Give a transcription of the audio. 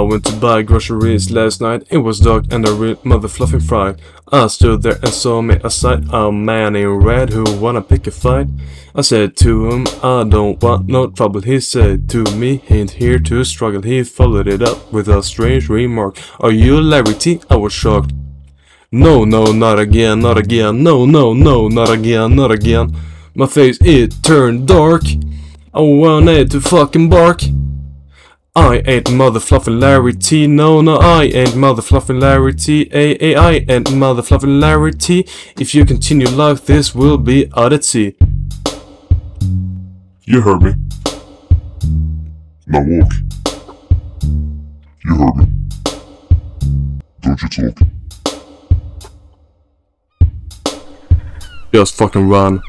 went to buy groceries last night. It was dark and a real mother fluffing fright. I stood there and saw me a sight. A man in red who wanna pick a fight. I said to him, I don't want no trouble. He said to me, ain't here to struggle. He followed it up with a strange remark. Are you Larry T? I was shocked. No, no, not again, not again. No, no, no, not again, not again. My face, it turned dark. I wanted to fucking bark. I ain't mother fluffing Larry T. No, no, I ain't mother fluffing Larry T. A, A, I ain't mother fluffing Larry T. If you continue like this, will be oddity. You heard me. Now walk. You heard me. Don't you talk. Just fucking run.